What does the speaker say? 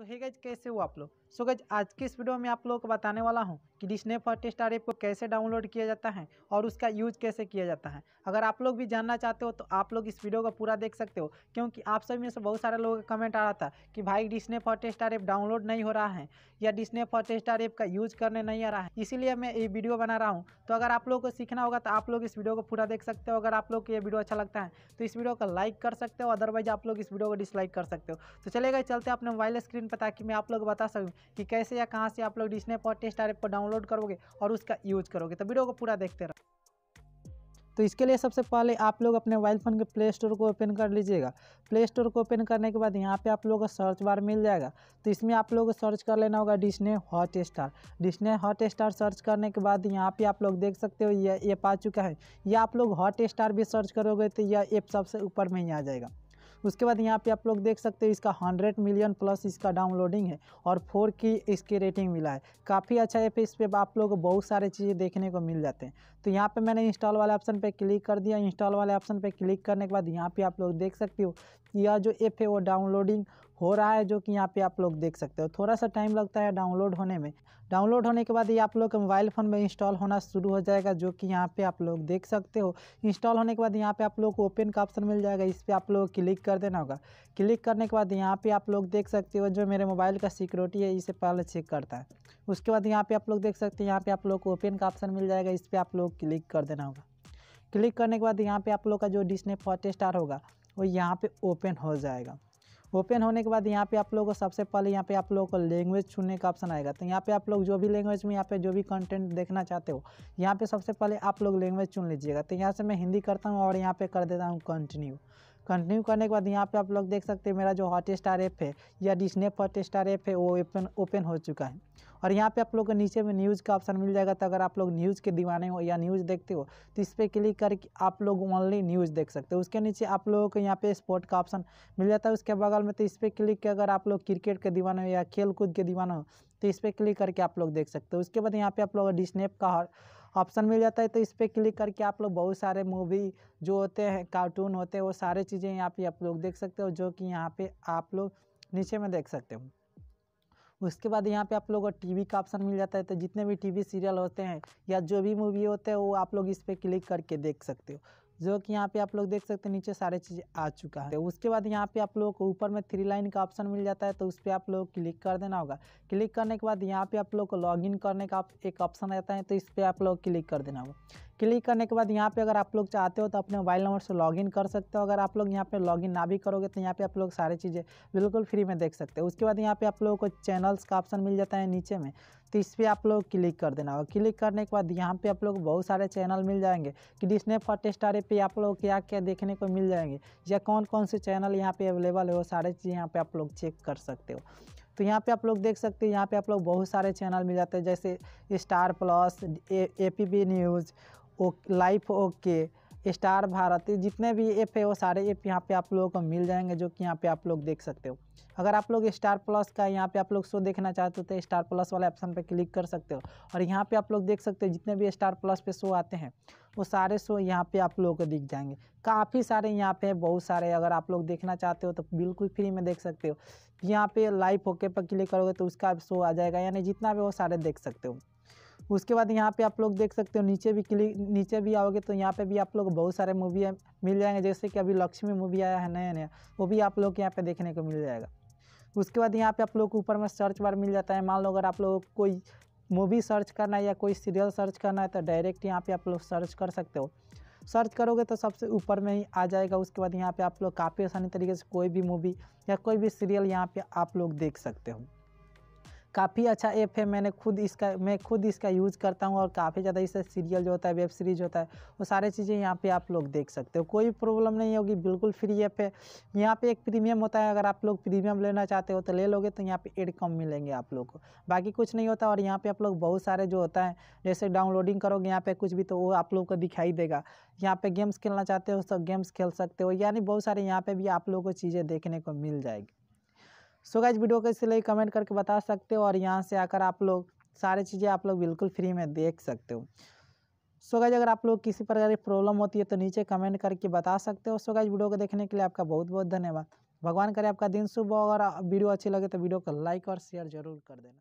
सो hey guys कैसे हो आप लोग? सो गाइज़ आज के इस वीडियो में आप लोगों को बताने वाला हूँ कि डिस्ने हॉटस्टार ऐप को कैसे डाउनलोड किया जाता है और उसका यूज़ कैसे किया जाता है। अगर आप लोग भी जानना चाहते हो तो आप लोग इस वीडियो को पूरा देख सकते हो, क्योंकि आप सभी में से बहुत सारे लोगों का कमेंट आ रहा था कि भाई डिस्ने हॉटस्टार ऐप डाउनलोड नहीं हो रहा है या डिस्ने हॉटस्टार ऐप का यूज़ करने नहीं आ रहा है। इसीलिए मैं ये वीडियो बना रहा हूँ। तो अगर आप लोगों को सीखना होगा तो आप लोग इस वीडियो को पूरा देख सकते हो। अगर आप लोग को ये वीडियो अच्छा लगता है तो इस वीडियो को लाइक कर सकते हो अदरवाइज़ आप लोग इस वीडियो को डिसलाइक कर सकते हो। तो चलेगा चलते अपने मोबाइल स्क्रीन पर ताकि मैं आप लोग बता सकूँ कि कैसे या कहाँ से आप लोग डिस्ने हॉटस्टार ऐप को डाउनलोड करोगे और उसका यूज़ करोगे। तो वीडियो को पूरा देखते रहो। तो इसके लिए सबसे पहले आप लोग अपने मोबाइल फ़ोन के प्ले स्टोर को ओपन कर लीजिएगा। प्ले स्टोर को ओपन करने के बाद यहाँ पे आप लोगों को सर्च बार मिल जाएगा। तो इसमें आप लोगों को सर्च कर लेना होगा Disney hot star Disney hot star search करने के बाद यहाँ पे आप लोग देख सकते हो यह ऐप आ चुका है। या आप लोग हॉट स्टार भी सर्च करोगे तो यह ऐप सबसे ऊपर में ही आ जाएगा। उसके बाद यहाँ पे आप लोग देख सकते हो इसका हंड्रेड मिलियन प्लस इसका डाउनलोडिंग है और फोर की इसकी रेटिंग मिला है। काफ़ी अच्छा ऐप है, इस पर आप लोग बहुत सारे चीज़ें देखने को मिल जाते हैं। तो यहाँ पे मैंने इंस्टॉल वाले ऑप्शन पे क्लिक कर दिया। इंस्टॉल वाले ऑप्शन पे क्लिक करने के बाद यहाँ पे आप लोग देख सकते हो, यह जो ऐप है वो डाउनलोडिंग हो रहा है जो कि यहाँ पे आप लोग देख सकते हो थोड़ा सा टाइम लगता है डाउनलोड होने में डाउनलोड होने के बाद ये आप लोग के मोबाइल फ़ोन में इंस्टॉल होना शुरू हो जाएगा जो कि यहाँ पे आप लोग देख सकते हो इंस्टॉल होने के बाद यहाँ पे आप लोग को ओपन का ऑप्शन मिल जाएगा इस पर आप लोग क्लिक कर देना होगा क्लिक करने के बाद यहाँ पे आप लोग देख सकते हो जो मेरे मोबाइल का सिक्योरिटी है इसे पहले चेक करता है उसके बाद यहाँ पर आप लोग देख सकते हैं यहाँ पर आप लोग को ओपन का ऑप्शन मिल जाएगा इस पर आप लोग क्लिक कर देना होगा क्लिक करने के बाद यहाँ पर आप लोग का जो डिस्ने फॉट स्टार होगा वो यहाँ पे ओपन हो जाएगा ओपन होने के बाद यहाँ पे आप लोगों को सबसे पहले यहाँ पे आप लोगों को लैंग्वेज चुनने का ऑप्शन आएगा। तो यहाँ पे आप लोग जो भी लैंग्वेज में यहाँ पे जो भी कंटेंट देखना चाहते हो, यहाँ पे सबसे पहले आप लोग लैंग्वेज चुन लीजिएगा। तो यहाँ से मैं हिंदी करता हूँ और यहाँ पे कर देता हूँ कंटिन्यू कंटिन्यू करने के बाद यहाँ पे आप लोग देख सकते हैं मेरा जो हॉट स्टार ऐप है या डिस्ने हॉट स्टार ऐप है, वो ओपन ओपन हो चुका है। और यहाँ पे आप लोग को नीचे में न्यूज़ का ऑप्शन मिल जाएगा तो अगर आप लोग न्यूज़ के दीवाने हो या न्यूज़ देखते हो तो इस पर क्लिक करके आप लोग ओनली न्यूज़ देख सकते हो। उसके नीचे आप लोगों को यहाँ पे स्पोर्ट का ऑप्शन मिल जाता है। उसके बगल में तो इस पर क्लिक कर अगर आप लोग क्रिकेट के दीवाने हो या खेल कूद के दीवाना हो तो इस पर क्लिक करके आप लोग देख सकते हो। उसके बाद यहाँ पे आप लोग डिस्नेप का ऑप्शन मिल जाता है तो इस पर क्लिक करके आप लोग बहुत सारे मूवी जो होते हैं, कार्टून होते हैं, वो सारे चीज़ें यहाँ पे आप लोग देख सकते हो, जो कि यहाँ पे आप लोग नीचे में देख सकते हो। उसके बाद यहाँ पे आप लोग को टीवी का ऑप्शन मिल जाता है। तो जितने भी टीवी सीरियल होते हैं या जो भी मूवी होते हैं, वो आप लोग इस पर क्लिक करके देख सकते हो। जो कि यहाँ पे आप लोग देख सकते हैं, नीचे सारे चीज़ें आ चुका है। उसके बाद यहाँ पे आप लोगों को ऊपर में थ्री लाइन का ऑप्शन मिल जाता है तो उस पर आप लोग क्लिक कर देना होगा। क्लिक करने के बाद यहाँ पे आप लोग को लॉगिन करने का एक ऑप्शन रहता है तो इस पर आप लोग क्लिक कर देना होगा। क्लिक करने के बाद यहाँ पे अगर आप लोग चाहते हो तो अपने मोबाइल नंबर से लॉगिन कर सकते हो। अगर आप लोग यहाँ पे लॉगिन ना भी करोगे तो यहाँ पे आप लोग सारी चीज़ें बिल्कुल फ्री में देख सकते हो। उसके बाद यहाँ पे आप लोगों को चैनल्स का ऑप्शन मिल जाता है नीचे में तो इस पर आप लोग क्लिक कर देना। होगा क्लिक करने के बाद यहाँ पे आप लोग बहुत सारे चैनल मिल जाएँगे कि डिस्ने फॉट स्टार पे आप लोग क्या क्या देखने को मिल जाएँगे या कौन कौन से चैनल यहाँ पे अवेलेबल है वो सारे चीज़ यहाँ पे आप लोग चेक कर सकते हो। तो यहाँ पे आप लोग देख सकते हैं, यहाँ पे आप लोग बहुत सारे चैनल मिल जाते हैं जैसे star plus A P B news O life okay star Bharat जितने भी ऐप है, वो सारे ऐप यहाँ पे आप लोगों को मिल जाएँगे जो कि यहाँ पे आप लोग देख सकते हो। अगर आप लोग स्टार प्लस का यहाँ पे आप लोग शो देखना चाहते हो तो स्टार प्लस वाले ऑप्शन पे क्लिक कर सकते हो। और यहाँ पे आप लोग देख सकते हो, जितने भी स्टार प्लस पे शो आते हैं, वो सारे शो यहाँ पे आप लोगों को दिख जाएँगे। काफ़ी सारे यहाँ पे, बहुत सारे अगर आप लोग देखना चाहते हो तो बिल्कुल फ्री में देख सकते हो। यहाँ पे लाइव होके पर क्लिक करोगे तो उसका शो आ जाएगा, यानी जितना भी वो सारे देख सकते हो। उसके बाद यहाँ पे आप लोग देख सकते हो, नीचे भी क्लिक, नीचे भी आओगे तो यहाँ पे भी आप लोग बहुत सारे मूवी मिल जाएँगे। जैसे कि अभी लक्ष्मी मूवी आया है नया नया वो भी आप लोग यहाँ पे देखने को मिल जाएगा। उसके बाद यहाँ पे आप लोग ऊपर में सर्च बार मिल जाता है। मान लो अगर आप लोग कोई मूवी सर्च करना है या कोई सीरियल सर्च करना है तो डायरेक्ट यहाँ पे आप लोग सर्च कर सकते हो। सर्च करोगे तो सबसे ऊपर में ही आ जाएगा। उसके बाद यहाँ पे आप लोग काफ़ी आसानी तरीके से कोई भी मूवी या कोई भी सीरियल यहाँ पे आप लोग देख सकते हो। काफ़ी अच्छा ऐप है। मैंने खुद इसका, मैं खुद इसका यूज़ करता हूँ और काफ़ी ज़्यादा इससे सीरियल जो होता है, वेब सीरीज़ होता है, वो सारे चीज़ें यहाँ पे आप लोग देख सकते हो। कोई प्रॉब्लम नहीं होगी, बिल्कुल फ्री ऐप है। यहाँ पे एक प्रीमियम होता है, अगर आप लोग प्रीमियम लेना चाहते हो तो ले लोगे तो यहाँ पर एड कम मिलेंगे आप लोग को। बाकी कुछ नहीं होता और यहाँ पर आप लोग बहुत सारे जो होता है, जैसे डाउनलोडिंग करोगे यहाँ पर कुछ भी तो वो आप लोग को दिखाई देगा। यहाँ पर गेम्स खेलना चाहते हो तो गेम्स खेल सकते हो, यानी बहुत सारे यहाँ पर भी आप लोग को चीज़ें देखने को मिल जाएगी। सो गाइज़ वीडियो कैसे लगी कमेंट करके बता सकते हो और यहाँ से आकर आप लोग सारी चीज़ें आप लोग बिल्कुल फ्री में देख सकते हो। सो गाइज़ अगर आप लोग किसी प्रकार की प्रॉब्लम होती है तो नीचे कमेंट करके बता सकते हो। सो गाइज़ वीडियो को देखने के लिए आपका बहुत बहुत धन्यवाद। भगवान करे आपका दिन शुभ हो और वीडियो अच्छी लगे तो वीडियो को लाइक और शेयर ज़रूर कर देना।